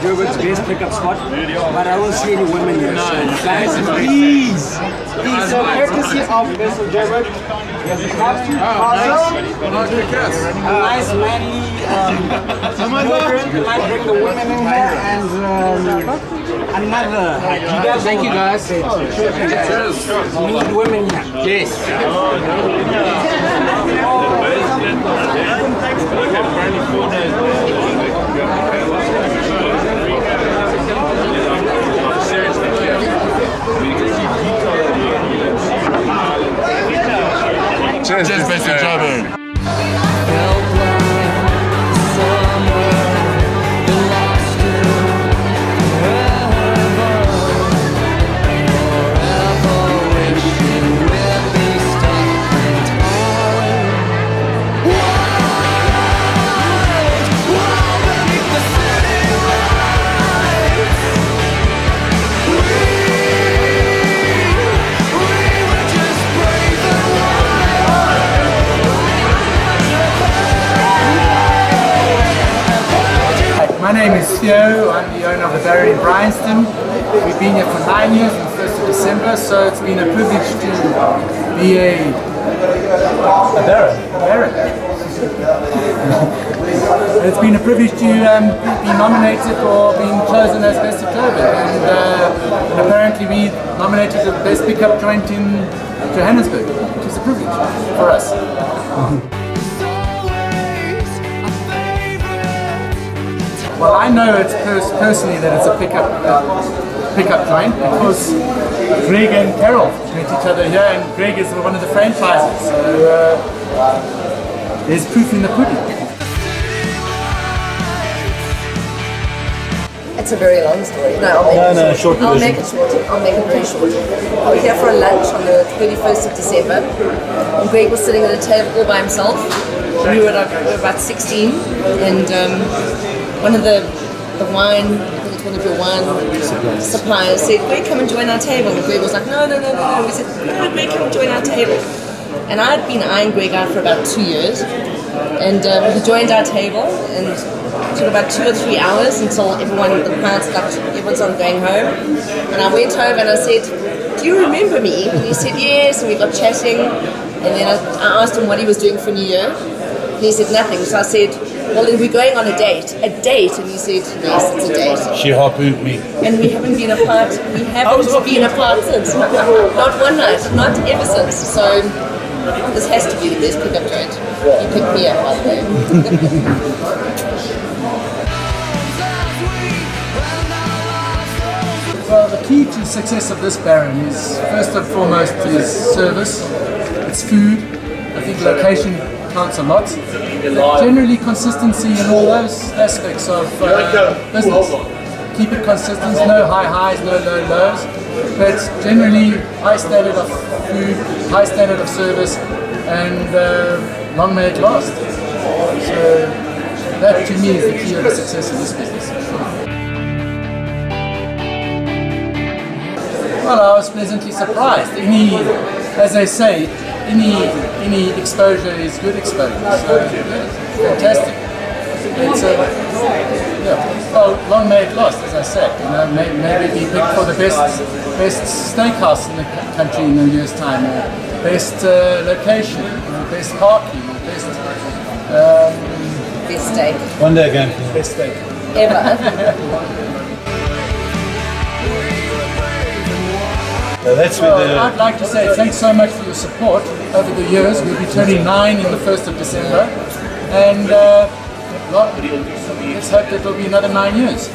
Gerbert's best pickup spot, but I don't see any women here. So guys, please, please, so courtesy of Mr. Gerbert, you have to also a nice manly um, program. might bring the women in here and um, another. You guys Thank you guys. need women here. Yes. My name is Theo, I'm the owner of the Baron in Bryanston. We've been here for nine years on the 1st of December, so it's been a privilege to be a, a Baron. Baron. it's been a privilege to um, be nominated or being chosen as Best of Clover. And, uh, and apparently we nominated the best pickup joint in Johannesburg, which is a privilege for us. Well, I know it's pers- personally that it's a pickup uh, pickup joint because Greg and Carol met each other here, and Greg is one of the franchises. So uh, there's proof in the pudding. It's a very long story. No, I'll make No, it no, short. short I'll make it short. I'll make it very short. We were here for a lunch on the 31st of December, and Greg was sitting at a table all by himself. We were like we were about 16, and um, one of the the wine, I think it's one of your wine suppliers said, Greg, come and join our table. And Greg was like, no, no, no, no. We said, no, come and join our table. And I'd been eyeing Greg out for about two years, and um, he joined our table, and took about two or three hours until everyone, the clients got, everyone's on going home. And I went over and I said, do you remember me? And he said, yes, and we got chatting. And then I, I asked him what he was doing for New Year. And he said, nothing. So I said, well, then we're going on a date. A date? And he said, yes, it's a date. She harpooned me. And we haven't been apart, we haven't been apart since. Not one night, not ever since. So this has to be the best pickup joint. You picked me up, by the way. Well, the key to success of this Baron is first and foremost is service, it's food. I think location counts a lot. Generally, consistency in all those aspects of uh, business. Keep it consistent, no high highs, no low lows. But generally, high standard of food, high standard of service, and uh, long may it last. So that to me is the key of the success of this business. Well, I was pleasantly surprised. Any, as they say, any any exposure is good exposure. So, yeah, fantastic. It's a, yeah. Well, long may it last, as I said. You know, may, maybe be picked for the best best steakhouse in the country in a year's time, or best uh, location, or best parking, or best um, Best steak One day again. best steak. ever. So that's Well, the. I'd like to say thanks so much for your support over the years. We'll be turning nine in the 1st of December. And uh, well, let's hope that it'll be another nine years.